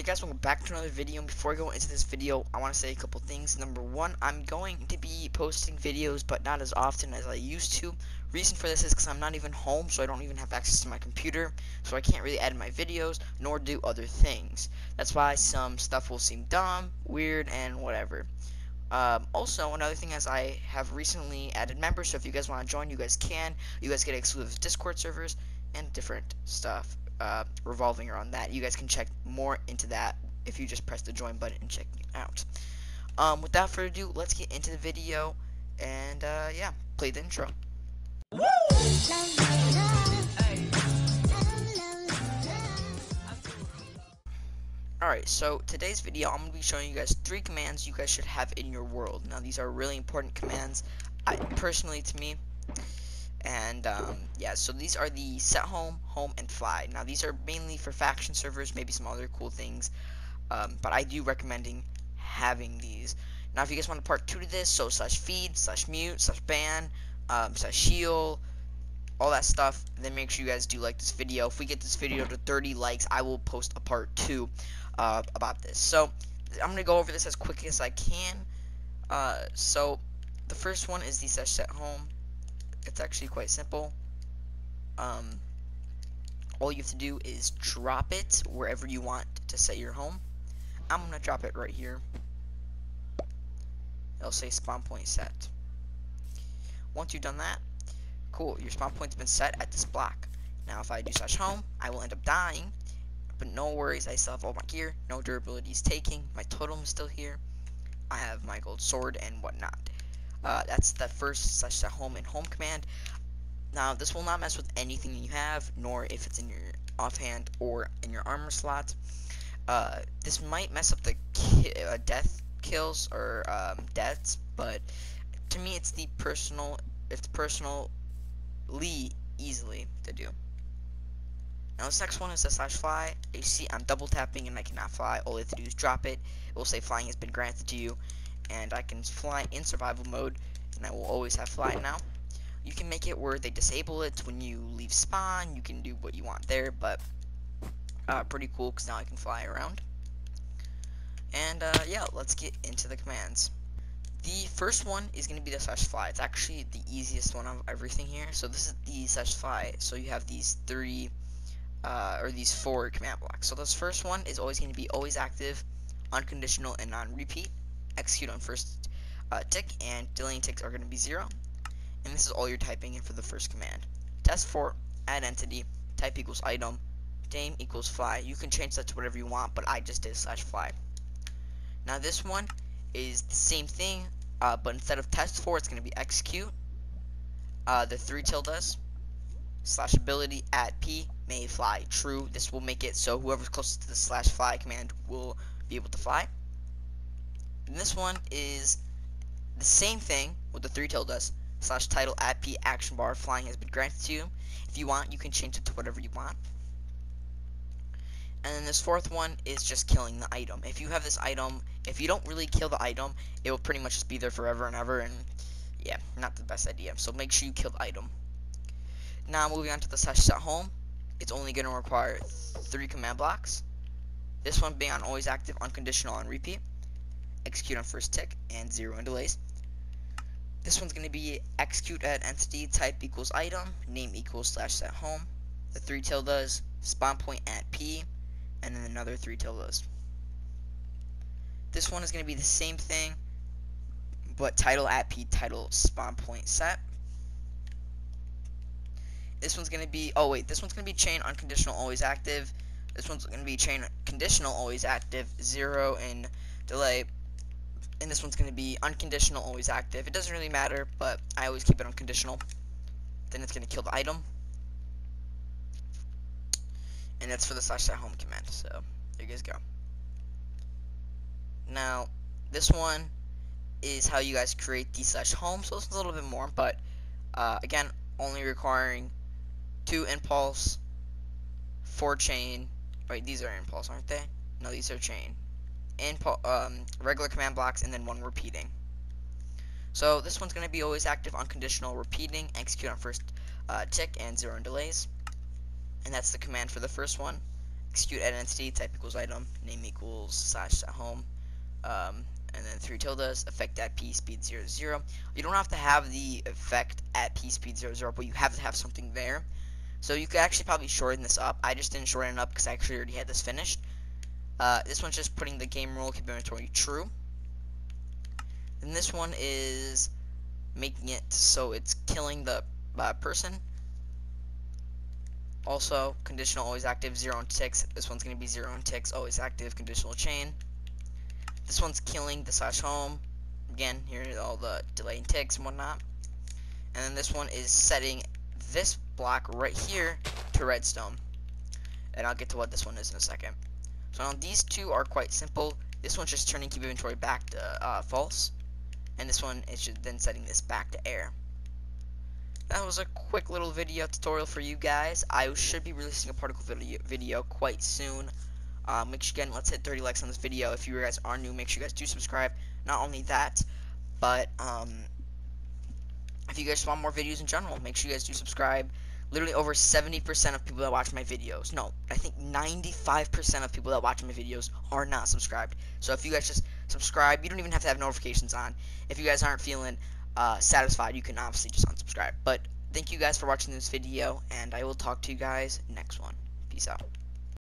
Hey guys, welcome back to another video. Before I go into this video, I want to say a couple things. Number one, I'm going to be posting videos, but not as often as I used to. Reason for this is because I'm not even home, so I don't even have access to my computer, so I can't really edit my videos, nor do other things. That's why some stuff will seem dumb, weird, and whatever. Um, also, another thing is I have recently added members, so if you guys want to join, you guys can. You guys get exclusive Discord servers and different stuff uh, revolving around that. You guys can check more into that if you just press the join button and check me out. Um, without further ado, let's get into the video and uh, yeah, play the intro. Woo! Alright, so today's video, I'm going to be showing you guys three commands you guys should have in your world. Now, these are really important commands, I, personally to me. And, um, yeah, so these are the set home, home, and fly. Now, these are mainly for faction servers, maybe some other cool things. Um, but I do recommending having these. Now, if you guys want a part two to this, so slash feed, slash mute, slash ban, um, slash shield, all that stuff, then make sure you guys do like this video. If we get this video to 30 likes, I will post a part two uh, about this. So I'm gonna go over this as quick as I can. Uh, so the first one is the slash set home. It's actually quite simple. Um, all you have to do is drop it wherever you want to set your home. I'm gonna drop it right here. It'll say spawn point set. Once you've done that, cool, your spawn point's been set at this block. Now if I do slash home, I will end up dying but no worries, I still have all my gear, no durability is taking, my totem is still here, I have my gold sword and whatnot. Uh, that's the first slash the home and home command. Now, this will not mess with anything you have, nor if it's in your offhand or in your armor slot. Uh, this might mess up the ki uh, death kills or um, deaths, but to me, it's the personal, it's personally easily to do. Now this next one is the slash fly. You see I'm double tapping and I cannot fly. All I have to do is drop it. It will say flying has been granted to you. And I can fly in survival mode. And I will always have fly now. You can make it where they disable it when you leave spawn. You can do what you want there. But uh, pretty cool because now I can fly around. And uh, yeah, let's get into the commands. The first one is going to be the slash fly. It's actually the easiest one of everything here. So this is the slash fly. So you have these three uh, or these four command blocks. So this first one is always going to be always active, unconditional, and non-repeat. Execute on first uh, tick, and delaying ticks are going to be zero. And this is all you're typing in for the first command. Test for add entity, type equals item, name equals fly. You can change that to whatever you want, but I just did slash fly. Now this one is the same thing, uh, but instead of test for, it's going to be execute. Uh, the three tildes slash ability at p may fly true. This will make it so whoever's closest to the slash fly command will be able to fly. And this one is the same thing with the three tildes slash title at p action bar flying has been granted to you. If you want, you can change it to whatever you want. And then this fourth one is just killing the item. If you have this item, if you don't really kill the item, it will pretty much just be there forever and ever, and yeah, not the best idea. So make sure you kill the item. Now moving on to the slash set home, it's only going to require three command blocks. This one being on always active, unconditional, on repeat. Execute on first tick, and zero in delays. This one's going to be execute at entity type equals item, name equals slash set home, the three tildes, spawn point at P, and then another three tildes. This one is going to be the same thing, but title at P, title spawn point set. This one's going to be, oh wait, this one's going to be chain unconditional always active. This one's going to be chain conditional always active, zero in delay. And this one's going to be unconditional always active. It doesn't really matter, but I always keep it unconditional. Then it's going to kill the item. And that's for the slash at home command. So, there you guys go. Now, this one is how you guys create the slash home. So it's a little bit more, but uh, again, only requiring two impulse, four chain. Wait, these are impulse, aren't they? No, these are chain. Impulse, um, regular command blocks, and then one repeating. So this one's going to be always active, unconditional, repeating, execute on first uh, tick, and zero in delays. And that's the command for the first one. execute at entity, type equals item, name equals slash at home, um, and then three tildes, effect at p speed 0, 0. You don't have to have the effect at p speed 0, 0, but you have to have something there. So you could actually probably shorten this up. I just didn't shorten it up because I actually already had this finished. Uh, this one's just putting the game rule keep inventory true. And this one is making it so it's killing the uh, person. Also, conditional always active, 0 and ticks. This one's going to be 0 and ticks, always active, conditional chain. This one's killing the slash home. Again, here are all the delaying ticks and whatnot. And then this one is setting this block right here to redstone. And I'll get to what this one is in a second. So now these two are quite simple. This one's just turning keep inventory back to uh, false. And this one is just then setting this back to air. That was a quick little video tutorial for you guys. I should be releasing a particle video, video quite soon. Uh, make sure again, let's hit 30 likes on this video. If you guys are new, make sure you guys do subscribe. Not only that, but um, if you guys want more videos in general, make sure you guys do subscribe. Literally over 70% of people that watch my videos, no, I think 95% of people that watch my videos are not subscribed. So if you guys just subscribe, you don't even have to have notifications on. If you guys aren't feeling uh, satisfied, you can obviously just unsubscribe. But thank you guys for watching this video, and I will talk to you guys next one. Peace out.